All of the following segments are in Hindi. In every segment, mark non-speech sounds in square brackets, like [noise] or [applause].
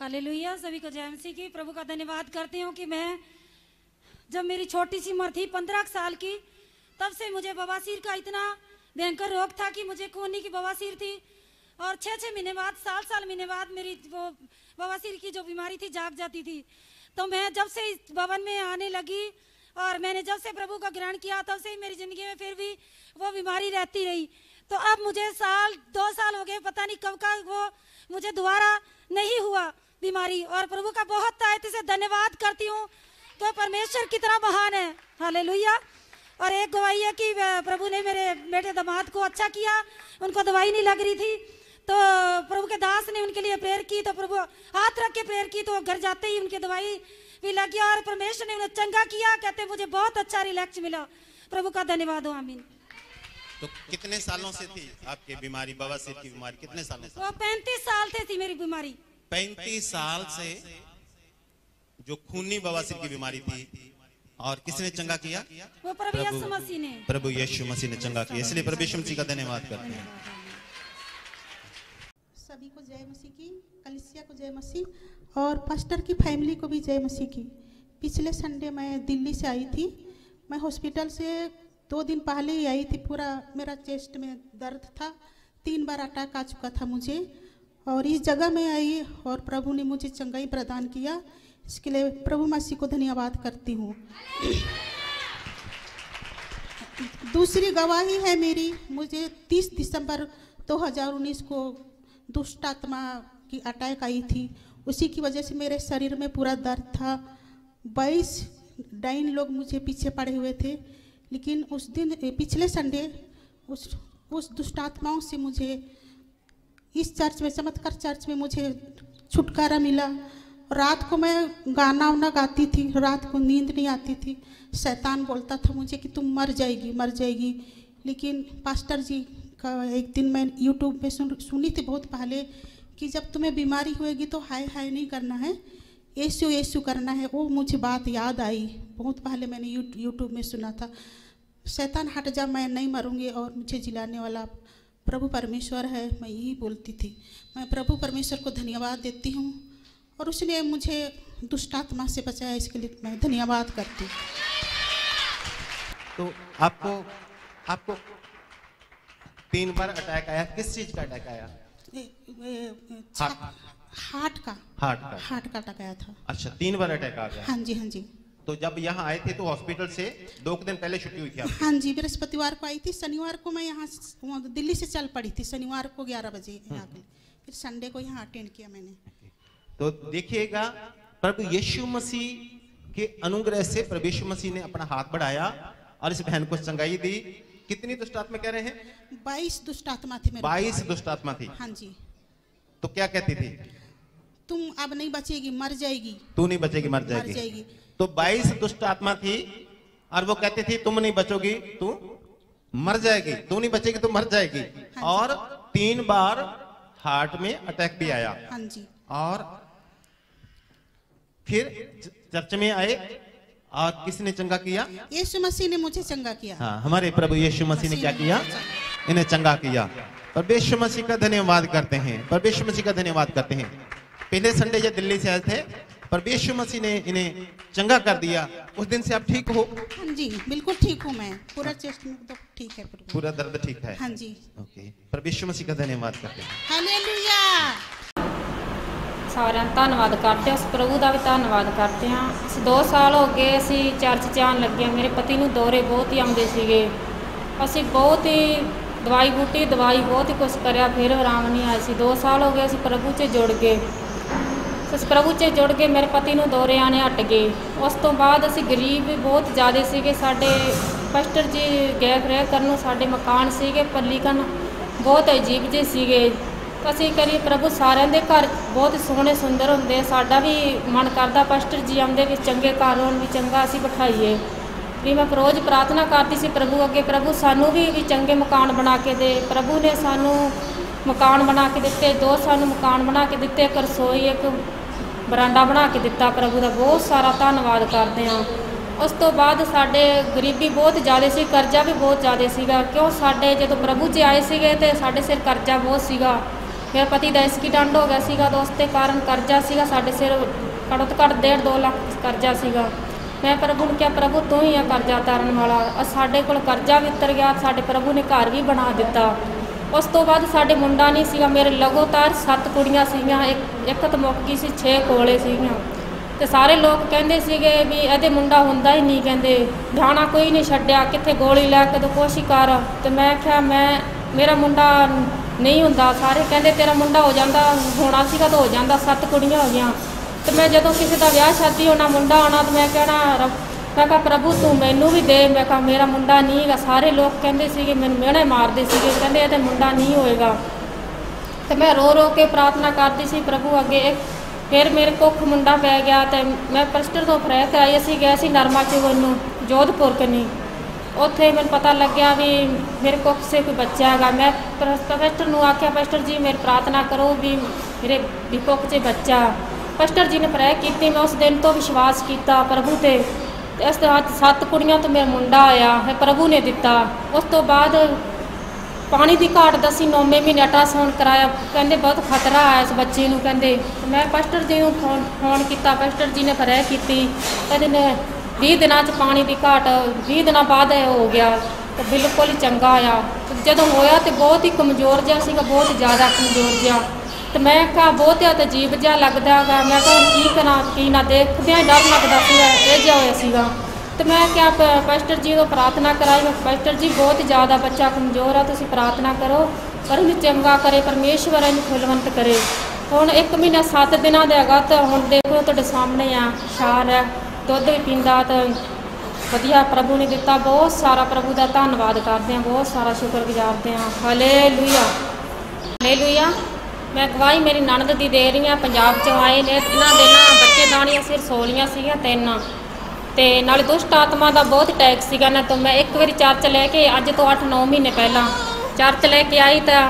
हालेलुया। सभी को जय मसीह की। प्रभु का धन्यवाद करती हूँ कि मैं जब मेरी छोटी सी उम्र थी, पंद्रह साल की, तब से मुझे बवासीर का इतना भयंकर रोग था कि मुझे खूनी की बवासीर थी। और छः छः महीने बाद साल साल महीने बाद मेरी वो बवासीर की जो बीमारी थी, जाग जाती थी। तो मैं जब से इस भवन में आने लगी और मैंने जब से प्रभु का ग्रहण किया, तब से ही मेरी ज़िंदगी में फिर भी वो बीमारी रहती रही। तो अब मुझे साल, दो साल हो गए, पता नहीं कब का वो मुझे दोबारा नहीं हुआ। बीमारी। और प्रभु का बहुत तायत से धन्यवाद करती हूँ। तो परमेश्वर कितना महान है। हालेलुया। और एक गवाही है कि प्रभु ने मेरे बेटे दामाद को अच्छा किया। उनको दवाई नहीं लग रही थी। तो प्रभु के दास ने उनके लिए प्रेयर की। तो प्रभु हाथ रख के प्रेयर की। तो घर जाते ही उनकी दवाई भी लग गया और परमेश्वर ने उन्हें चंगा किया। कहते मुझे बहुत अच्छा रिलैक्स मिला। प्रभु का धन्यवाद हो। आमीन। तो कितने सालों से थी आपकी बीमारी? बवासीर की बीमारी कितने सालों से? वो पैंतीस साल से थी मेरी बीमारी। पैंतीस साल से जो खूनी बवासीर की बीमारी थी और किसने चंगा किया? वो प्रभु यीशु मसीह ने। प्रभु यीशु मसीह ने चंगा किया। इसलिए प्रभु यीशु मसीह का धन्यवाद करते हैं। सभी को जय मसीह की कलिसिया को जय मसीह और पास्टर की फैमिली को भी जय मसीह की। पिछले संडे मैं दिल्ली से आई थी। मैं हॉस्पिटल से दो दिन पहले ही आई थी। पूरा मेरा चेस्ट में दर्द था। तीन बार अटैक आ चुका था मुझे। और इस जगह में आई और प्रभु ने मुझे चंगाई प्रदान किया। इसके लिए प्रभु मसीह को धन्यवाद करती हूँ। दूसरी गवाही है मेरी। मुझे 30 दिसंबर 2019 को दुष्ट आत्मा की अटैक आई थी। उसी की वजह से मेरे शरीर में पूरा दर्द था। बाईस डाइन लोग मुझे पीछे पड़े हुए थे। लेकिन उस दिन, पिछले संडे उस उस दुष्ट आत्माओं से मुझे इस चर्च में चमत्कार चर्च में मुझे छुटकारा मिला। रात को मैं गाना वाना गाती थी, रात को नींद नहीं आती थी। शैतान बोलता था मुझे कि तुम मर जाएगी मर जाएगी। लेकिन पास्टर जी का एक दिन मैं यूट्यूब पे सुन, सुनी थी बहुत पहले कि जब तुम्हें बीमारी होएगी तो हाय हाय नहीं करना है यीशु यीशु करना है। वो मुझे बात याद आई, बहुत पहले मैंने यूट्यूब में सुना था। शैतान हट जा, मैं नहीं मरूँगी और मुझे जिलाने वाला प्रभु परमेश्वर है मैं यही बोलती थी। मैं प्रभु परमेश्वर को धन्यवाद देती हूँ और उसने मुझे दुष्टात्मा से बचाया इसके लिए मैं धन्यवाद करती तो आपको आपको तीन बार अटैक आया? किस चीज़ का अटैक आया? हार्ट। का। हार्ट का। हार्ट का टकाया था। अच्छा तीन बार अटैक आ गया। हाँ जी हाँ जी। तो जब यहाँ आए थे तो हॉस्पिटल से दो दिन पहले छुट्टी हुई थी आपकी। हाँ जी बृहस्पतिवार को आई थी शनिवार को मैं यहाँ दिल्ली से चल पड़ी थी शनिवार को ग्यारह बजे यहाँ गई फिर संडे को यहाँ अटेंड किया मैंने। तो देखिएगा प्रभु यीशु मसीह के अनुग्रह से प्रभु यीशु मसीह ने अपना हाथ बढ़ाया और इस बहन को चंगाई दी। कितनी दुष्ट आत्मा कह रहे हैं? बाईस दुष्टात्मा थी बाईस दुष्ट आत्मा थी। हाँ जी। तो क्या कहती थी? तुम अब नहीं बचेगी मर जाएगी। तू नहीं बचेगी मर जाएगी, मर जाएगी। तो 22 दुष्ट आत्मा थी और वो कहती थी तुम नहीं बचोगी तू मर जाएगी तू नहीं बचेगी तो मर जाएगी। और तीन बार हार्ट में अटैक भी आया। हाँ जी। और फिर चर्च में आए और किसने चंगा किया? यीशु मसीह ने मुझे चंगा किया। हाँ हमारे प्रभु यीशु मसीह ने क्या किया? इन्हें चंगा किया। पर यीशु मसीह का धन्यवाद करते हैं। पर यीशु मसीह का धन्यवाद करते हैं। पहले संडे जब दिल्ली से आए थे। पर यीशु मसीह ने इन्हें चंगा कर दिया उस दिन से आप ठीक हो हाँ जी बिल्कुल ठीक हूँ मैं पूरा चेस्ट में तो ठीक है पूरा। पूरा दर्द ठीक है हाँ जी ओके पर यीशु मसीह का धन्यवाद करते हैं हालेलुया ਸਾਰਿਆਂ ਦਾ ਧੰਨਵਾਦ ਕਰਦੇ ਹਾਂ ਉਸ ਪ੍ਰਭੂ ਦਾ ਵੀ ਧੰਨਵਾਦ ਕਰਦੇ ਹਾਂ ਅਸੀਂ 2 ਸਾਲ ਹੋ ਗਏ ਅਸੀਂ ਚਰਚ 'ਚ ਆਉਣ ਲੱਗੇ ਹਾਂ ਮੇਰੇ ਪਤੀ ਨੂੰ ਦੌਰੇ ਬਹੁਤ ਹੀ ਆਉਂਦੇ ਸੀਗੇ ਅਸੀਂ ਬਹੁਤ ਹੀ ਦਵਾਈ ਬੂਟੀ ਦਵਾਈ ਬਹੁਤ ਹੀ ਕੁਛ ਕਰਿਆ ਫਿਰ ਆਰਾਮ ਨਹੀਂ ਆਇਆ ਸੀ 2 ਸਾਲ ਹੋ ਗਏ ਅਸੀਂ ਪ੍ਰਭੂ 'ਚ ਜੁੜ ਗਏ ਉਸ ਪ੍ਰਭੂ 'ਚ ਜੁੜ ਕੇ ਮੇਰੇ ਪਤੀ ਨੂੰ ਦੌਰੇ ਆਣੇ ਹਟ ਗਏ। ਉਸ ਤੋਂ ਬਾਅਦ ਅਸੀਂ ਗਰੀਬ ਵੀ ਬਹੁਤ ਜ਼ਿਆਦਾ ਸੀਗੇ। ਸਾਡੇ ਪਸਟਰ ਜੀ ਗੈਪ ਰਹਿ ਕਰਨ ਸਾਡੇ ਮਕਾਨ ਸੀਗੇ ਪੱਲੀਕਨ ਬਹੁਤ ਅਜੀਬ ਜਿਹੇ ਸੀਗੇ। ਅਸੀਂ ਕਰੀ ਪ੍ਰਭੂ ਸਾਰਿਆਂ ਦੇ ਘਰ ਬਹੁਤ ਸੋਹਣੇ ਸੁੰਦਰ ਹੁੰਦੇ। ਸਾਡਾ ਵੀ ਮਨ ਕਰਦਾ ਪਸਟਰ ਜੀ ਆਉਂਦੇ ਵੀ ਚੰਗੇ ਘਰ ਹੋਣ, ਵੀ ਚੰਗਾ ਅਸੀਂ ਬਿਠਾਈਏ। ਵੀ ਮੈਂ ਰੋਜ਼ ਪ੍ਰਾਰਥਨਾ ਕਰਦੀ ਸੀ ਪ੍ਰਭੂ ਅੱਗੇ, ਪ੍ਰਭੂ ਸਾਨੂੰ ਵੀ ਵੀ ਚੰਗੇ ਮਕਾਨ ਬਣਾ ਕੇ ਦੇ। ਪ੍ਰਭੂ ਨੇ ਸਾਨੂੰ ਮਕਾਨ ਬਣਾ ਕੇ ਦਿੱਤੇ, ਦੋ ਸਾਨੂੰ ਮਕਾਨ ਬਣਾ ਕੇ ਦਿੱਤੇ, ਇੱਕ ਰਸੋਈ, ਇੱਕ ਬਰਾਂਡਾ ਬਣਾ ਕੇ ਦਿੱਤਾ ਪ੍ਰਭੂ ਦਾ ਬਹੁਤ ਸਾਰਾ ਧੰਨਵਾਦ ਕਰਦੇ ਹਾਂ। ਉਸ ਤੋਂ ਬਾਅਦ ਸਾਡੇ ਗਰੀਬੀ ਬਹੁਤ ਜ਼ਿਆਦਾ ਸੀ, ਕਰਜ਼ਾ ਵੀ ਬਹੁਤ ਜ਼ਿਆਦਾ ਸੀਗਾ। ਕਿਉਂ ਸਾਡੇ ਜਦੋਂ ਪ੍ਰਭੂ ਜੀ ਆਏ ਸੀਗੇ ਤੇ ਸਾਡੇ ਸਿਰ ਕਰਜ਼ਾ ਬਹੁਤ ਸੀਗਾ। ਮੇਰੇ ਪਤੀ ਦਾ ਐਕਸੀਡੈਂਟ ਹੋ ਗਿਆ ਸੀਗਾ ਤਾਂ ਉਸ ਦੇ ਕਾਰਨ ਕਰਜ਼ਾ ਸੀਗਾ, ਸਾਡੇ ਸਿਰ ਘੱਟੋ ਤੋਂ ਘੱਟ ਡੇਢ ਦੋ ਲੱਖ ਕਰਜ਼ਾ ਸੀਗਾ। ਮੈਂ ਪ੍ਰਭੂ ਨੂੰ ਕਿਹਾ, ਪ੍ਰਭੂ, ਤੂੰ ਹੀ ਆ ਕਰਜ਼ਾ ਉਤਾਰਨ ਵਾਲਾ। ਸਾਡੇ ਕੋਲ ਕਰਜ਼ਾ ਵੀ ਉਤਰ ਗਿਆ, ਸਾਡੇ ਪ੍ਰਭੂ ਨੇ ਘਰ ਵੀ ਬਣਾ ਦਿੱਤਾ। ਉਸ ਤੋਂ ਬਾਅਦ ਸਾਡੇ ਮੁੰਡਾ ਨਹੀਂ ਸੀਗਾ, ਮੇਰੇ ਲਗਾਤਾਰ ਸੱਤ ਕੁੜੀਆਂ ਸੀਗੀਆਂ, ਇੱਕ ਇੱਕ ਤਾਂ ਮੁੱਕ ਗਈ ਸੀ 6 ਕੋਲੇ ਸੀਗੀਆਂ। ਤੇ ਸਾਰੇ ਲੋਕ ਕਹਿੰਦੇ ਸੀਗੇ ਵੀ ਇਹਦੇ ਮੁੰਡਾ ਹੁੰਦਾ ਹੀ ਨਹੀਂ, ਕਹਿੰਦੇ। ਜਾਣਾ ਕੋਈ ਨਹੀਂ ਛੱਡਿਆ, ਕਿੱਥੇ ਗੋਲੀ ਲੈ ਕੇ ਤੂੰ ਕੋਸ਼ਿਸ਼ ਕਰ। ਤੇ ਮੈਂ ਕਿਹਾ, ਮੈਂ, ਮੇਰਾ ਮੁੰਡਾ ਨਹੀਂ ਹੁੰਦਾ। ਸਾਰੇ ਕਹਿੰਦੇ, ਤੇਰਾ ਮੁੰਡਾ ਹੋ ਜਾਂਦਾ, ਹੋਣਾ ਸੀਗਾ ਤਾਂ ਹੋ ਜਾਂਦਾ, ਸੱਤ ਕੁੜੀਆਂ ਹੋ ਗਈਆਂ। ਤੇ ਮੈਂ ਜਦੋਂ ਕਿਸੇ ਦਾ ਵਿਆਹ ਸ਼ਾਦੀ ਹੋਣਾ, ਮੁੰਡਾ ਆਉਣਾ, ਤੇ ਮੈਂ ਕਹਿਣਾ ਰੱਬ- ਮੈਂ ਕਿਹਾ, ਪ੍ਰਭੂ, ਤੂੰ ਮੈਨੂੰ ਵੀ ਦੇ। ਮੈਂ ਕਿਹਾ, ਮੇਰਾ ਮੁੰਡਾ ਨਹੀਂ ਹੈਗਾ। ਸਾਰੇ ਲੋਕ ਕਹਿੰਦੇ ਸੀਗੇ, ਮੈਨੂੰ ਮਿਹਣੇ ਮਾਰਦੇ ਸੀਗੇ। ਕਹਿੰਦੇ, ਇਹ ਤੇ ਮੁੰਡਾ ਨਹੀਂ ਹੋਏਗਾ। ਤੇ ਮੈਂ ਰੋ ਰੋ ਕੇ ਪ੍ਰਾਰਥਨਾ ਕਰਦੀ ਸੀ, ਪ੍ਰਭੂ, ਅੱਗੇ ਇੱਕ ਫਿਰ ਮੇਰੇ ਕੁੱਖ ਮੁੰਡਾ ਪੈ ਗਿਆ ਤੇ ਮੈਂ ਪਸਟਰ ਤੋਂ ਫਰੈਕ ਕਰਾਈ ਅਸੀਂ, ਗਏ ਸੀ ਨਰਮਾ ਚੁਗਣ ਨੂੰ ਜੋਧਪੁਰ ਕਨੀ। ਉੱਥੇ ਮੈਨੂੰ ਪਤਾ ਲੱਗਿਆ ਵੀ ਮੇਰੇ ਕੁੱਖ ਸੇ ਕੋਈ ਬੱਚਾ ਹੈਗਾ। ਮੈਂ ਪਸਟਰ ਨੂੰ ਆਖਿਆ ਪਸਟਰ ਜੀ, ਮੇਰੀ ਪ੍ਰਾਰਥਨਾ ਕਰੋ ਵੀ ਮੇਰੇ ਵੀ ਕੁੱਖ 'ਚ ਬੱਚਾ। ਪਸਟਰ ਜੀ ਨੇ ਪ੍ਰੈ ਕੀਤੀ, ਮੈਂ ਉਸ ਦਿਨ ਤੋਂ ਵਿਸ਼ਵਾਸ ਕੀਤਾ ਪ੍ਰਭੂ ਤੇ। ਇਸ ਤੋਂ ਬਾਅਦ ਸੱਤ ਕੁੜੀਆਂ ਤੋਂ ਮੇਰਾ ਮੁੰਡਾ ਆਇਆ ਹੈ ਪ੍ਰਭੂ ਨੇ ਦਿੱਤਾ। ਉਸ ਤੋਂ ਬਾਅਦ ਪਾਣੀ ਦੀ ਘਾਟ ਦੱਸੀ, ਨੌਵੇਂ ਮਹੀਨੇ ਅਲਟਰਾਸਾਊਂਡ ਕਰਾਇਆ। ਕਹਿੰਦੇ ਬਹੁਤ ਖਤਰਾ ਆਇਆ ਇਸ ਬੱਚੇ ਨੂੰ, ਕਹਿੰਦੇ। ਮੈਂ ਪਾਸਟਰ ਜੀ ਨੂੰ ਫੋਨ ਫੋਨ ਕੀਤਾ ਪਾਸਟਰ ਜੀ ਨੇ ਫਰਹਿ ਕੀਤੀ। ਕਹਿੰਦੇ ਨੇ 20 ਦਿਨਾਂ 'ਚ ਪਾਣੀ ਦੀ ਘਾਟ 20 ਦਿਨਾਂ ਬਾਅਦ ਇਹ ਹੋ ਗਿਆ। ਤੇ ਬਿਲਕੁਲ ਹੀ ਚੰਗਾ ਆ ਜਦੋਂ ਹੋਇਆ ਤੇ ਬਹੁਤ ਹੀ ਕਮਜ਼ੋਰ ਜਿਹਾ ਸੀਗਾ, ਬਹੁਤ ਜ਼ਿਆਦਾ ਕਮਜ਼ੋਰ ਜਿਹਾ। ਤੇ ਮੈਂ ਕਿਹਾ ਬਹੁਤ ਜ਼ਿਆਦਾ ਅਜੀਬ ਜਿਹਾ ਲੱਗਦਾ ਗਾ ਮੈਂ ਕਿਹਾ ਹੁਣ ਕੀ ਕਰਾਂ, ਕੀ ਨਾ ਦੇਖਦਿਆਂ ਹੀ, ਡਰ ਲੱਗਦਾ ਸੀ ਇਹ ਜਿਹਾ ਹੋਇਆ ਸੀਗਾ। ਤੇ ਮੈਂ ਕਿਹਾ ਪ- ਪਾਸਟਰ ਜੀ ਤੋਂ ਪ੍ਰਾਰਥਨਾ ਕਰਾਈ। ਮੈਂ ਪਾਸਟਰ ਜੀ, ਬਹੁਤ ਜ਼ਿਆਦਾ ਬੱਚਾ ਕਮਜ਼ੋਰ ਆ, ਤੁਸੀਂ ਪ੍ਰਾਰਥਨਾ ਕਰੋ। ਪਰ ਇਹਨੂੰ ਚੰਗਾ ਕਰੇ, ਪਰਮੇਸ਼ਵਰ ਇਹਨੂੰ ਫੁੱਲਵੰਤ ਕਰੇ। ਹੁਣ ਇੱਕ ਮਹੀਨਾ 7 ਦਿਨਾਂ ਦਾ ਹੈਗਾ ਤਾਂ ਹੁਣ ਦੇਖੋ ਤੁਹਾਡੇ ਸਾਹਮਣੇ ਆ ਸ਼ਾਰ ਹੈ। ਦੁੱਧ ਵੀ ਪੀਂਦਾ ਤਾਂ ਵਧੀਆ ਪ੍ਰਭੂ ਨੇ ਦਿੱਤਾ। ਬਹੁਤ ਸਾਰਾ ਪ੍ਰਭੂ ਦਾ ਧੰਨਵਾਦ ਕਰਦੇ ਹਾਂ, ਬਹੁਤ ਸਾਰਾ ਸ਼ੁਕਰ ਗੁਜ਼ਾਰਦੇ ਹਾਂ। ਹਾਲੇਲੂਇਆ ਹਾਲੇਲੂਇਆ ਮੈਂ ਗਵਾਹੀ ਮੇਰੀ ਨਣਦ ਦੀ ਦੇ ਰਹੀ ਹਾਂ ਪੰਜਾਬ 'ਚੋਂ ਆਏ ਨੇ। ਇਹਨਾਂ ਦੇ ਨਾ, ਬੱਚੇ ਦਾਣੀਆਂ ਸਿਰ ਸੋਲੀਆਂ ਸੀਗੀਆਂ, ਤਿੰਨ। ਤੇ ਨਾਲੇ ਦੁਸ਼ਟ ਆਤਮਾ ਦਾ ਬਹੁਤ ਅਟੈਕ ਸੀਗਾ ਨਾ ਤਾਂ। ਮੈਂ ਇੱਕ ਵਾਰੀ ਚਰਚ ਲੈ ਕੇ, ਅੱਜ ਤੋਂ 8-9 ਮਹੀਨੇ ਪਹਿਲਾਂ ਚਰਚ ਲੈ ਕੇ ਆਈ ਤਾਂ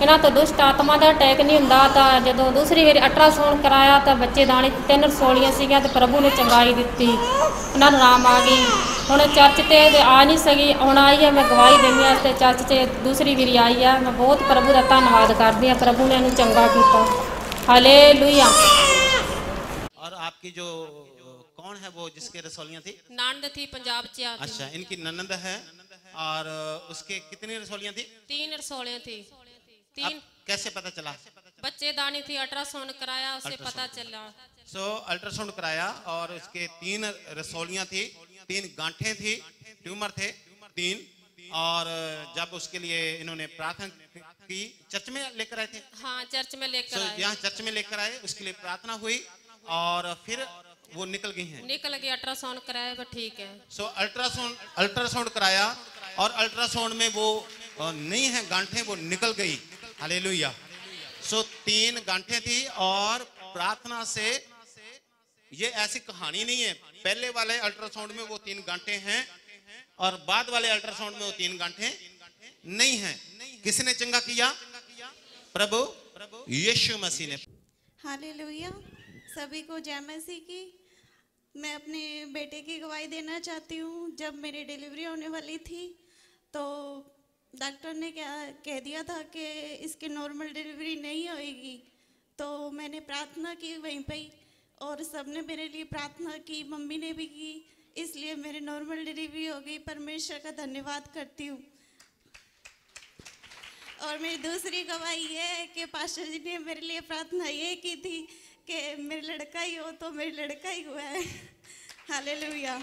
ਇਹਨਾਂ ਤੋਂ ਦੁਸ਼ਟ ਆਤਮਾ ਦਾ ਅਟੈਕ ਨਹੀਂ ਹੁੰਦਾ ਤਾਂ ਜਦੋਂ ਦੂਸਰੀ ਵਾਰੀ ਅਲਟਰਾਸਾਊਂਡ ਕਰਾਇਆ ਤਾਂ ਬੱਚੇ ਦਾਣੇ ਤਿੰਨ ਰਸੋਲੀਆਂ ਸੀਗੀਆਂ ਤੇ ਪ੍ਰਭੂ ਨੇ ਚੰਗਾਈ ਦਿੱਤੀ ਉਹਨਾਂ ਨੂੰ ਆਰਾਮ ਆ ਗਈ ਹੁਣ ਚਰਚ ਤੇ ਤੇ ਆ ਨਹੀਂ ਸਕੀ ਹੁਣ ਆਈ ਹੈ ਮੈਂ ਗਵਾਹੀ ਦਿੰਦੀ ਹਾਂ ਤੇ ਚਰਚ 'ਚ ਦੂਸਰੀ ਵਾਰੀ ਆਈ ਆ ਮੈਂ ਬਹੁਤ ਪ੍ਰਭੂ ਦਾ ਧੰਨਵਾਦ ਕਰਦੀ ਹਾਂ ਪ੍ਰਭੂ ਨੇ ਇਹਨੂੰ ਚੰਗਾ ਕੀਤਾ ਹਾਲੇਲੂਇਆ और आपकी जो कौन है वो जिसके रसोलियां थी ਨੰਦ ਥੀ ਪੰਜਾਬ 'ਚ ਆ अच्छा इनकी ननंद है और उसके कितनी रसोलियां थी तीन रसोड़े थी अब तीन कैसे पता चला? बच्चे दानी थी अल्ट्रासाउंड कराया उससे पता चला। सो अल्ट्रासाउंड कराया और उसके तीन रसोलियाँ थी तीन गांठे थी ट्यूमर थे तीन। और जब उसके लिए इन्होंने प्रार्थना की चर्च में लेकर आए थे? हाँ चर्च में लेकर आए। यहाँ चर्च में लेकर आए उसके लिए प्रार्थना हुई और फिर वो निकल गई हैं। निकल गई अल्ट्रासाउंड कराया वो ठीक है। सो अल्ट्रासाउंड अल्ट्रासाउंड कराया और अल्ट्रासाउंड में वो नहीं है गांठे वो निकल गई। हालेलुया। सो, तीन गांठें थी और प्रार्थना से ये ऐसी कहानी नहीं है। पहले वाले अल्ट्रासाउंड में वो तीन गांठें हैं और बाद वाले अल्ट्रासाउंड में वो तीन गांठें नहीं हैं। किसने चंगा किया? प्रभु यीशु मसीह ने। हालेलुया। सभी को जय मसीह की। मैं अपने बेटे की गवाही देना चाहती हूँ। जब मेरी डिलीवरी होने वाली थी तो डॉक्टर ने क्या, कह दिया था कि इसकी नॉर्मल डिलीवरी नहीं होएगी। तो मैंने प्रार्थना की वहीं पे ही, और सबने मेरे लिए प्रार्थना की, मम्मी ने भी की, इसलिए मेरी नॉर्मल डिलीवरी हो गई। परमेश्वर का धन्यवाद करती हूँ। और मेरी दूसरी गवाही ये है कि पास्टर जी ने मेरे लिए प्रार्थना ये की थी कि मेरे लड़का ही हो तो मेरे लड़का ही हुआ है। [laughs] हालेलुया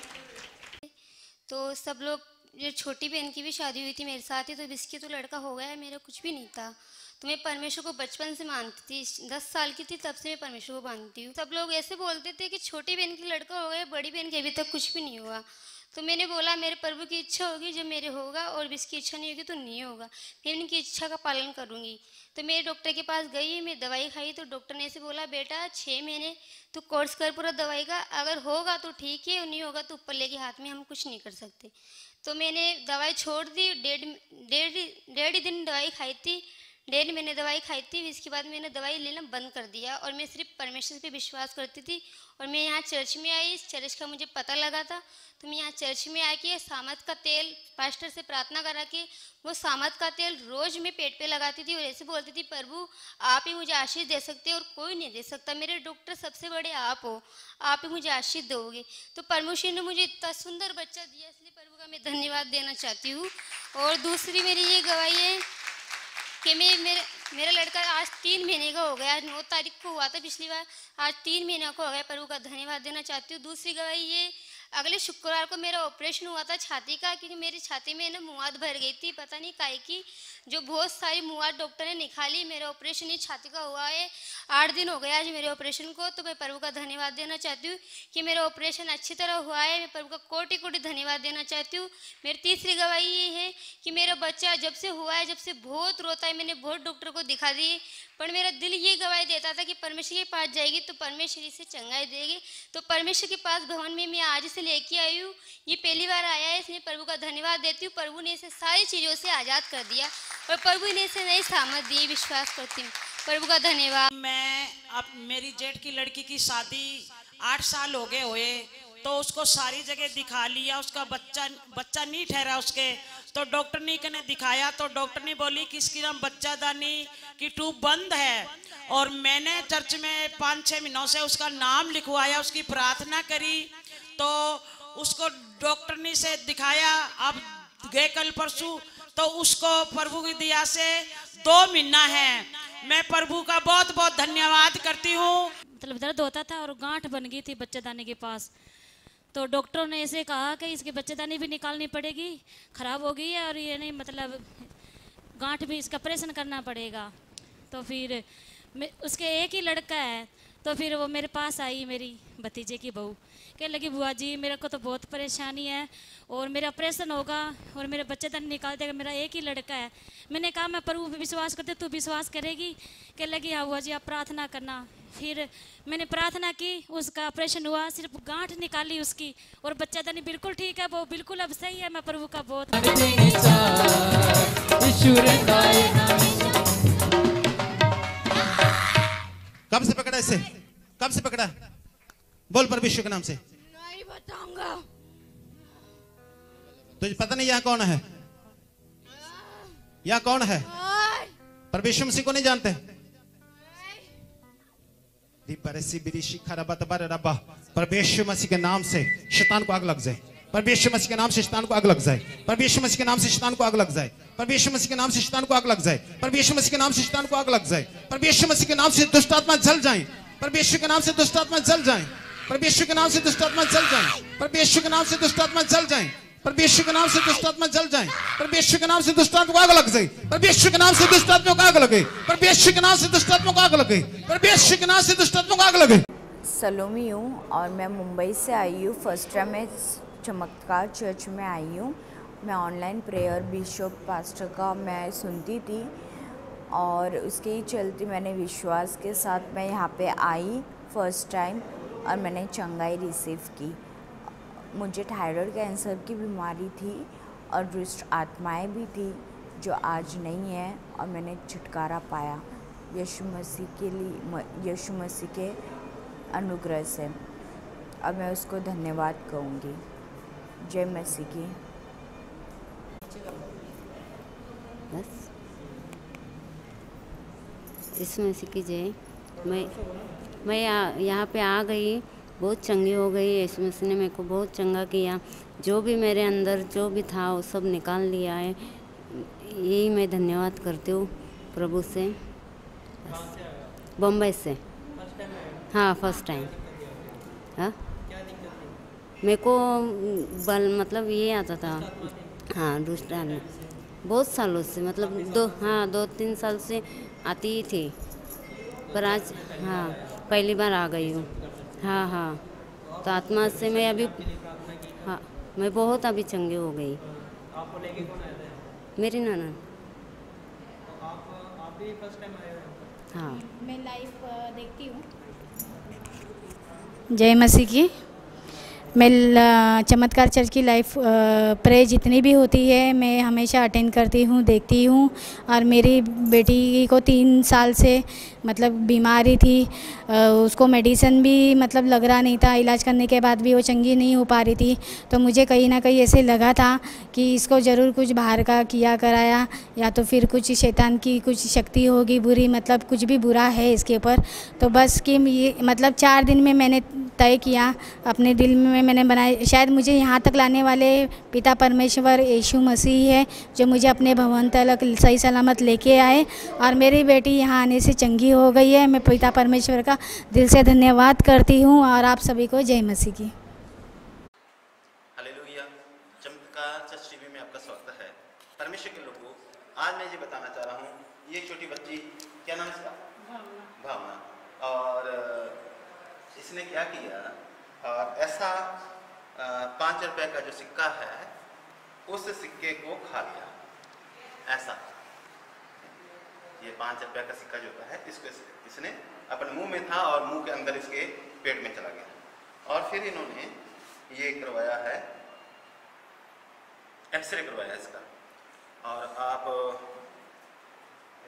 तो सब लोग जो छोटी बहन की भी शादी हुई थी मेरे साथ ही तो इसकी तो लड़का हो गया है, मेरा कुछ भी नहीं था। तो मैं परमेश्वर को बचपन से मानती थी दस साल की थी, तब से मैं परमेश्वर को मानती हूँ। सब लोग ऐसे बोलते थे कि छोटी बहन की लड़का हो गया, बड़ी बहन की अभी तक कुछ भी नहीं हुआ। तो मैंने बोला, मेरे प्रभु की इच्छा होगी जब मेरे होगा, और इसकी इच्छा नहीं होगी तो नहीं होगा। मैं उनकी इच्छा का पालन करूँगी। तो मेरे डॉक्टर के पास गई, मैं दवाई खाई तो डॉक्टर ने ऐसे बोला, बेटा छः महीने तू कोर्स कर पूरा दवाई का, अगर होगा तो ठीक है, नहीं होगा तो ऊपर लेके हाथ में हम कुछ नहीं कर सकते। तो मैंने दवाई छोड़ दी, डेढ़ डेढ़ डेढ़ दिन दवाई खाई थी, डेढ़ महीने दवाई खाई थी, इसके बाद मैंने दवाई लेना बंद कर दिया और मैं सिर्फ़ परमेश्वर पे विश्वास करती थी और मैं यहाँ चर्च में आई, इस चर्च का मुझे पता लगा था तो मैं यहाँ चर्च में आके सामत का तेल पास्टर से प्रार्थना करा के वो सामत का तेल रोज मैं पेट पे लगाती थी और ऐसे बोलती थी, प्रभु, आप ही मुझे आशीष दे सकते और कोई नहीं दे सकता, मेरे डॉक्टर सबसे बड़े आप हो, आप ही मुझे आशीष दोगे। तो परमेश्वर ने मुझे इतना सुंदर बच्चा दिया का मैं धन्यवाद देना चाहती हूँ। और दूसरी मेरी ये गवाही है कि मैं, मेरे, मेरा लड़का आज तीन महीने का हो गया, नौ तारीख को हुआ था पिछली बार, आज तीन महीने का हो गया, प्रभु का धन्यवाद देना चाहती हूँ। दूसरी गवाही ये अगले शुक्रवार को मेरा ऑपरेशन हुआ था छाती का, क्योंकि मेरी छाती में ना मुआद भर गई थी, पता नहीं काय की जो बहुत सारी मुआद डॉक्टर ने निकाली, मेरा ऑपरेशन ही छाती का हुआ है। आठ दिन हो गया आज मेरे ऑपरेशन को तो मैं प्रभु का धन्यवाद देना चाहती हूँ कि मेरा ऑपरेशन अच्छी तरह हुआ है। मैं प्रभु का कोटि कोटि धन्यवाद देना चाहती हूँ। मेरी तीसरी गवाही ये है कि मेरा बच्चा जब से हुआ है, जब से बहुत रोता है, मैंने बहुत डॉक्टर को दिखा दी पर मेरा दिल ये गवाही देता था कि परमेश्वर के पास जाएगी तो परमेश्वर इसे चंगाई देगी। तो परमेश्वर के पास भवन में मैं आज से लेके आई हूँ। ये पहली बार आया है, इसलिए प्रभु का धन्यवाद देती हूँ। प्रभु ने इसे सारी चीज़ों से आज़ाद कर दिया और प्रभु ने इसे नई सामत दी विश्वास करती हूँ। प्रभु का धन्यवाद। मैं अब मेरी जेठ की लड़की की शादी आठ साल हो गए हुए तो उसको सारी जगह दिखा लिया, उसका बच्चा बच्चा नहीं ठहरा उसके। तो डॉक्टर ने कने दिखाया तो डॉक्टर ने बोली कि इसकी नाम बच्चादानी की ट्यूब बंद है। और मैंने चर्च में पाँच छः महीनों से उसका नाम लिखवाया, उसकी प्रार्थना करी। तो उसको डॉक्टर ने से दिखाया अब गए कल परसों तो उसको प्रभु की दया से दो महीना है। मैं प्रभु का बहुत बहुत धन्यवाद करती हूँ। मतलब दर्द होता था और गांठ बन गई थी बच्चेदानी के पास। तो डॉक्टरों ने ऐसे कहा कि इसकी बच्चेदानी भी निकालनी पड़ेगी, खराब हो गई है और ये नहीं मतलब गांठ भी इसका ऑपरेशन करना पड़ेगा। तो फिर उसके एक ही लड़का है तो फिर वो मेरे पास आई मेरी भतीजे की बहू। कह लगी बुआ जी मेरे को तो बहुत परेशानी है और मेरा ऑपरेशन होगा और मेरे बच्चेदानी निकाल देगा मेरा एक ही लड़का है। मैंने कहा मैं प्रभु पे विश्वास करते तू विश्वास करेगी? कह लगी हाँ बुआ जी आप प्रार्थना करना। फिर मैंने प्रार्थना की उसका ऑपरेशन हुआ सिर्फ़ गांठ निकाली उसकी और बच्चा दानी बिल्कुल ठीक है वो बिल्कुल अब सही है मैं प्रभु का बहुत कब से पकड़ा इसे? कब से पकड़ा? बोल परमेश्वर के नाम से। बताऊँगा। तुझे पता नहीं यहाँ कौन है। यहाँ कौन है? परमेश्वर मसीह को नहीं जानते? मसीह के नाम से शैतान को आग लग जाए। परमेश्वर मसीह के नाम से शैतान को आग लग जाए। परमेश्वर मसीह के नाम से शैतान को आग लग जाए। परमेश्वर मसीह के नाम से शैतान को आग लग जाए। परमेश्वर मसीह के नाम से शैतान को आग लग जाए। परमेश्वर मसीह के नाम से दुष्ट आत्मा जल जाए। परमेश्वर के नाम से दुष्ट आत्मा जल जाए। परमेश्वर के नाम से दुष्ट आत्मा जल जाए। परमेश्वर के नाम से दुष्ट आत्मा जल जाए। परमेश्वर के नाम से दुष्ट आत्मा जल जाए। परमेश्वर के नाम से दुष्ट आत्मा को आग लग जाए परमेश्वर के नाम से दुष्ट आत्मा को आग लगे परमेश्वर के नाम से दुष्ट आत्मा को आग लगे परमेश्वर के नाम से दुष्ट आत्मा को आग लगे सलोमी हूँ और मैं मुंबई से आई हूँ। फ़र्स्ट टाइम मैं चमत्कार चर्च में आई हूँ। मैं ऑनलाइन प्रेयर बिशप, पास्टर का मैं सुनती थी और उसके ही चलते मैंने विश्वास के साथ मैं यहाँ पे आई फ़र्स्ट टाइम। और मैंने चंगाई रिसीव की। मुझे थायराइड कैंसर की बीमारी थी और दुष्ट आत्माएँ भी थी, जो आज नहीं है, और मैंने छुटकारा पाया यीशु मसीह के लिए यीशु मसीह के अनुग्रह से। अब मैं उसको धन्यवाद कहूँगी। जय मसीह की। बस। यीशु मसीह की जय। मैं मैं यहाँ पे आ गई, बहुत चंगी हो गई यीशु मसीह ने मेरे को बहुत चंगा किया। जो भी मेरे अंदर जो भी था, वो सब निकाल लिया है। यही मैं धन्यवाद करती हूँ प्रभु से। बम्बई से। हाँ फ़र्स्ट टाइम हाँ? मेरे को, बल मतलब ये आता था। हाँ दूसरा बहुत सालों से मतलब दो हाँ दो, तीन साल से आती ही थी। पर आज हाँ पहली बार आ गई हूँ। हाँ हाँ। तो आत्मा से मैं अभी हाँ मैं बहुत अभी चंगी हो गई। मेरी नाना। हाँ। मैं देखती हूँ। जय मसीह की। मैं चमत्कार चर्च की लाइफ प्रे जितनी भी होती है, मैं हमेशा अटेंड करती हूँ, देखती हूँ। और मेरी बेटी को तीन साल से मतलब बीमारी थी उसको मेडिसिन भी मतलब लग रहा नहीं था। इलाज करने के बाद भी वो चंगी नहीं हो पा रही थी। तो मुझे कहीं ना कहीं ऐसे लगा था कि इसको ज़रूर कुछ बाहर का किया कराया, या तो फिर कुछ शैतान की कुछ शक्ति होगी बुरी मतलब कुछ भी बुरा है इसके ऊपर। तो बस कि ये मतलब चार दिन में मैंने तय किया, अपने दिल में मैंने बनाया शायद मुझे यहाँ तक लाने वाले पिता परमेश्वर यीशु मसीह है, जो मुझे अपने भवन तक सही सलामत लेके आए, और मेरी बेटी यहाँ आने से चंगी हो गई है। मैं पिता परमेश्वर का दिल से धन्यवाद करती हूँ और आप सभी को जय मसीह की। हालेलुया। चमत्कार चर्च टीवी में आपका स्वागत है। परमेश्वर के लोगों आज मैं ये बताना चाह रहा हूँ ये छोटी बच्ची क्या नाम इसका? भावना। और इसने क्या किया और ऐसा पाँच रुपए का जो सिक्का है उस सिक्के को खा लिया। ऐसा। ये पाँच रुपए का सिक्का जो है, इसको इसने अपने मुँह में था और मुँह के अंदर इसके पेट में चला गया। और फिर इन्होंने ये करवाया है एक्सरे करवाया इसका। और आप,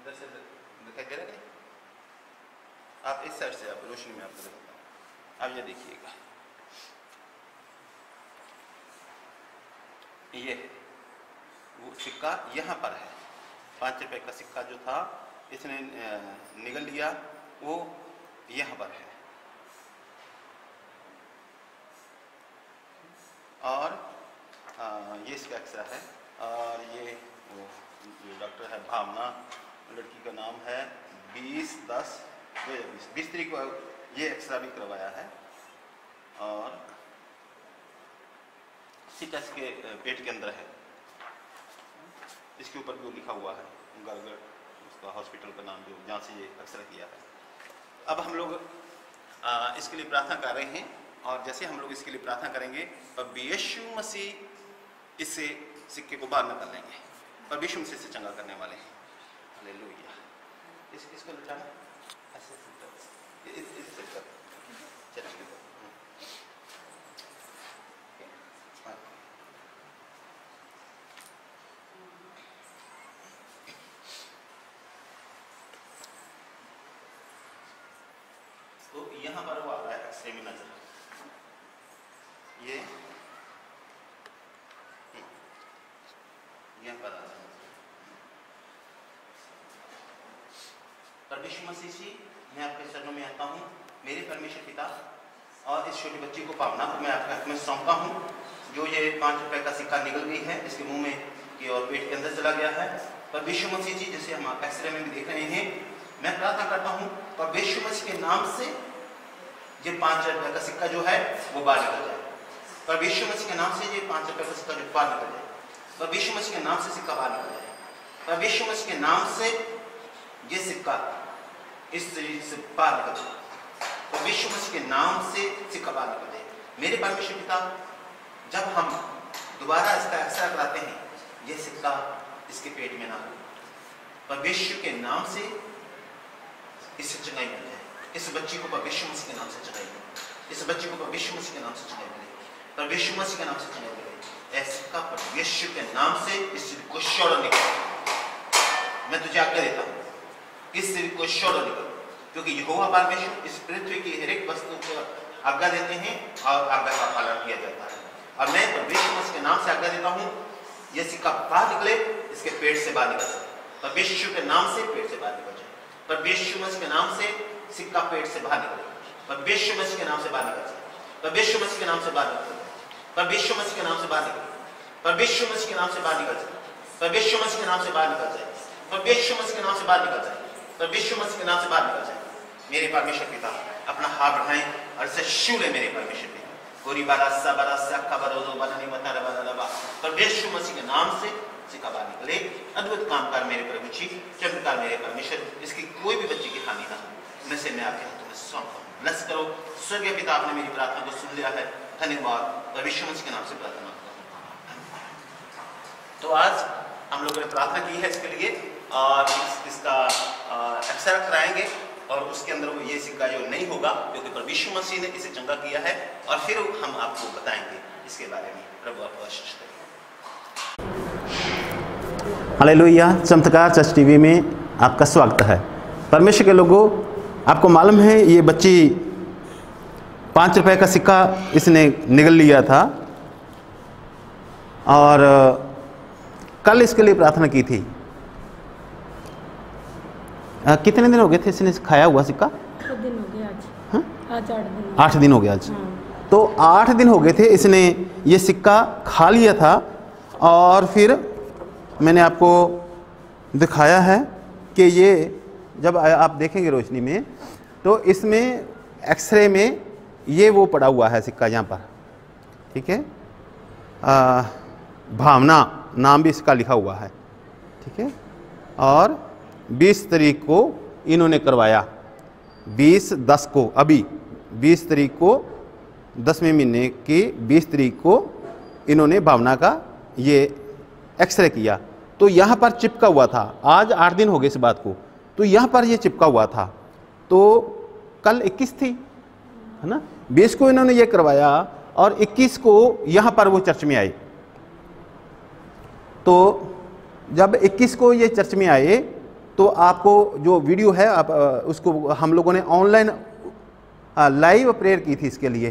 इधर से दिखाई दे रहे आप इस साइड से आप रोशनी में आपको दिखाता। अब ये देखिएगा। ये, वो सिक्का यहाँ पर है। पाँच रुपये का सिक्का जो था इसने निगल लिया वो यहाँ पर है। और ये इसका एक्सरा है और ये वो ये डॉक्टर है भावना लड़की का नाम है बीस दस दो हज़ार बीस बीस तारीख को ये एक्सरा भी करवाया है और सीटा इसके अ, पेट के अंदर है। इसके ऊपर भी लिखा हुआ है गड़गड़। उसका हॉस्पिटल का नाम जो जहाँ से ये अक्सर किया है। अब हम लोग इसके लिए प्रार्थना कर रहे हैं, और जैसे हम लोग इसके लिए प्रार्थना करेंगे तब यीशु मसीह इससे सिक्के को बाहर निकाल लेंगे, और यीशु मसीह से चंगा करने वाले हैं। हालेलुया इस, इसको लुटाना? ऐसे इस के हाँ। तो यहाँ पर वो आ रहा है एक्सरे में नज़र। ये यहाँ पर आ रहा है। परमेश्वर मसीह जी, मैं आपके चरणों में आता हूँ। मेरे परमेश्वर पिता और इस छोटी बच्ची को पावना को मैं आपके हाथ में सौंपता हूँ। जो ये पाँच रुपए का सिक्का निकल गई है, इसके मुँह में की और पेट के अंदर चला गया है। पर विश्व मसीह जी, जैसे हम एक्सरे में भी देख रहे हैं, मैं प्रार्थना करता हूँ पर विश्व मसीह के नाम से ये पाँच रुपए का सिक्का जो है, वो बाहर निकल जाए। पर विश्व मसीह के नाम से ये पाँच रुपए का सिक्का जो बाहर निकल जाए। पर विश्व मसीह के नाम से सिक्का बाहर निकल जाए। पर विश्व मसीह के नाम से ये सिक्का इस शरीर से बाहर निकल जाए। और विश्व मसीह के नाम से सिक्का बाहर निकल जाए। मेरे परमेश्वर पिता, जब हम दोबारा इसका एक्सरा कराते हैं, ये सिक्का इसके पेट में ना हो। पर विश्व के नाम से इसे चंगाई मिल जाए। इस बच्ची को पर विश्व मसीह के नाम से चंगाई मिले। इस बच्ची को पर विश्व मसीह के नाम से चंगाई मिले। पर विश्व मसीह के नाम से चंगाई मिले। ऐसे का पर के नाम से इस शरीर को छोड़ो निकल। मैं तुझे आज्ञा देता हूँ, इस शरीर को छोड़ो निकल। क्योंकि यहोवा परमेश्वर इस पृथ्वी की हर एक वस्तु को आज्ञा देते हैं और आज्ञा का पालन किया जाता है। और मैं परमेश्वर मसीह के नाम से आज्ञा देता हूँ, ये सिक्का बाहर निकले, इसके पेट से बाहर निकल जाए। परमेश्वर के नाम से पेट से बाहर निकल जाए। परमेश्वर मसीह के नाम से सिक्का पेट से बाहर निकले परमेश्वर मसीह के नाम से बाहर निकल जाए परमेश्वर मसीह के नाम से बाहर निकल जाए परमेश्वर मसीह के नाम से बाहर निकल परमेश्वर मसीह के नाम से बाहर निकल जाए परमेश्वर मसीह के नाम से बाहर निकल जाए परमेश्वर मसीह के नाम से बाहर निकल जाए परमेश्वर मसीह के नाम से बाहर निकल जाए मेरे परमेश्वर पिता, अपना हाथ बढ़ाएँ और इसे छू ले मेरे परमेश्वर पिता। गोरी बारासा बारासा खबर हो बनानी मता रबा रबा परमेश्वर मसीह के नाम से सिक्का बाहर निकले। अद्भुत काम कर मेरे प्रभु जी, चमत्कार मेरे परमेश्वर। इसकी कोई भी बच्चे की हानि ना हो। मैं से मैं आपके हाथों में सौंपता हूँ ब्लस करो। स्वर्गीय पिता आपने मेरी प्रार्थना को सुन लिया है। धन्यवाद। परमेश्वर मसीह के नाम से प्रार्थना करता हूँ तो आज हम लोगों ने प्रार्थना की है इसके लिए और इस, इसका एक्सरा कराएँगे और उसके अंदर वो ये सिक्का जो नहीं होगा क्योंकि यीशु मसीह ने इसे चंगा किया है और फिर हम आपको बताएँगे इसके बारे में। प्रभु आपको आशीष दे। हालेलुया। चमत्कार चर्च टीवी में आपका स्वागत है। परमेश्वर के लोगों आपको मालूम है ये बच्ची पाँच रुपए का सिक्का इसने निगल लिया था और कल इसके लिए प्रार्थना की थी। आ, कितने दिन हो गए थे इसने खाया हुआ सिक्का? दिन आज? आज आठ दिन हो गए। आज। तो आठ दिन हो गए थे इसने ये सिक्का खा लिया था और फिर मैंने आपको दिखाया है कि ये जब आप देखेंगे रोशनी में तो इसमें एक्सरे में ये वो पड़ा हुआ है सिक्का यहाँ पर, ठीक है? भावना नाम भी इसका लिखा हुआ है, ठीक है? और 20 तारीख को इन्होंने करवाया 20 दस को, अभी 20 तारीख को, दसवें महीने की 20 तारीख को इन्होंने भावना का ये एक्सरे किया। तो यहाँ पर चिपका हुआ था, आज आठ दिन हो गए इस बात को। तो यहाँ पर ये चिपका हुआ था। तो कल 21 थी है ना? 20 को इन्होंने ये करवाया और 21 को यहाँ पर वो चर्च में आए। तो जब 21 को ये चर्च में आए तो आपको जो वीडियो है आप उसको हम लोगों ने ऑनलाइन लाइव प्रेयर की थी इसके लिए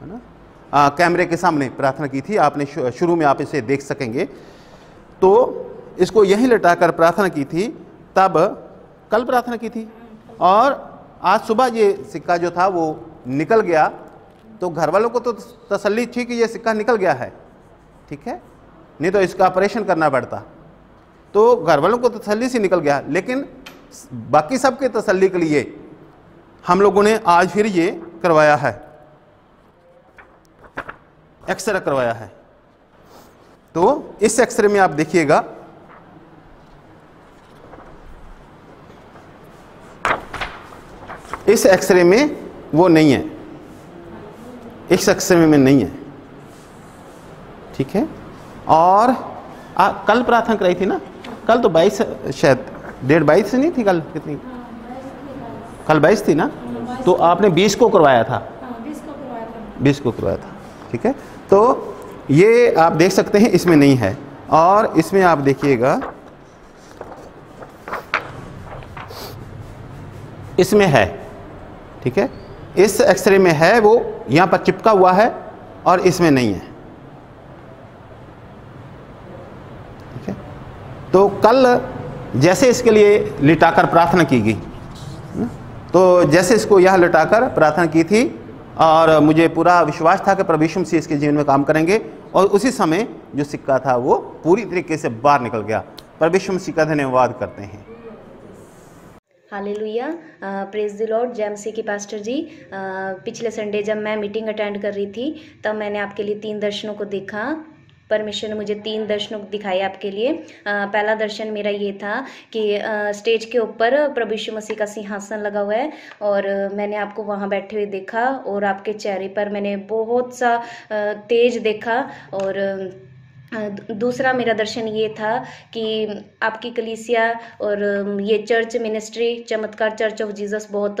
है ना? अ, कैमरे के सामने प्रार्थना की थी आपने शुरू में आप इसे देख सकेंगे। तो इसको यहीं लटाकर प्रार्थना की थी तब कल प्रार्थना की थी। और आज सुबह ये सिक्का जो था वो निकल गया। तो घर वालों को तो तसल्ली थी कि ये सिक्का निकल गया है। ठीक है? नहीं तो इसका ऑपरेशन करना पड़ता। तो घर वालों को तसल्ली से निकल गया। लेकिन बाकी सब के तसल्ली के लिए हम लोगों ने आज फिर ये करवाया है। एक्सरे करवाया है। तो इस एक्सरे में आप देखिएगा इस एक्सरे में वो नहीं है। इस एक्सरे में नहीं है। ठीक है? और आ, कल प्रार्थना कराई थी ना? कल तो बाईस शायद डेढ़ बाईस नहीं थी कल? कितनी? कल बाईस थी ना? तो आपने बीस को करवाया था? बीस को करवाया था। ठीक है? तो ये आप देख सकते हैं इसमें नहीं है। और इसमें आप देखिएगा इसमें है। ठीक है? इस एक्सरे में है वो, यहाँ पर चिपका हुआ है और इसमें नहीं है। ठीक है? तो कल जैसे इसके लिए लिटाकर प्रार्थना की गई तो जैसे इसको यह लिटाकर प्रार्थना की थी और मुझे पूरा विश्वास था कि प्रभु यीशु मसीह इसके जीवन में काम करेंगे और उसी समय जो सिक्का था वो पूरी तरीके से बाहर निकल गया। प्रभु यीशु मसीह का धन्यवाद करते हैं। Hallelujah. Praise the lord JMC की पास्टर जी। अ, पिछले संडे जब मैं मीटिंग अटेंड कर रही थी तब मैंने आपके लिए तीन दर्शनों को देखा। परमेश्वर ने मुझे तीन दर्शनों दिखाए आपके लिए। अ, पहला दर्शन मेरा ये था कि अ, स्टेज के ऊपर प्रभु यीशु मसीह का सिंहासन लगा हुआ है और मैंने आपको वहाँ बैठे हुए देखा और आपके चेहरे पर मैंने बहुत सा तेज देखा और दूसरा मेरा दर्शन ये था कि आपकी कलीसिया और ये चर्च मिनिस्ट्री चमत्कार चर्च ऑफ़ जीसस बहुत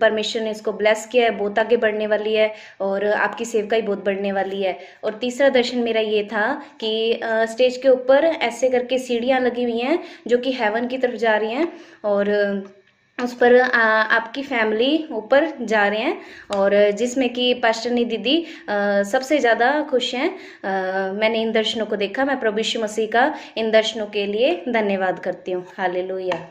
परमेश्वर ने इसको ब्लेस किया है, बहुत आगे बढ़ने वाली है और आपकी सेवकाई बहुत बढ़ने वाली है। और तीसरा दर्शन मेरा ये था कि स्टेज के ऊपर ऐसे करके सीढ़ियाँ लगी हुई हैं जो कि हेवन की तरफ़ जा रही हैं और उस पर आ, आपकी फैमिली ऊपर जा रहे हैं और जिसमें कि पाष्टनी दीदी आ, सबसे ज़्यादा खुश हैं। मैंने इन दर्शनों को देखा मैं प्रभु यीशु मसीह का इन दर्शनों के लिए धन्यवाद करती हूँ। हालेलुया।